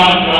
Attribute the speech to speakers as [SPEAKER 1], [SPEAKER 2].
[SPEAKER 1] God.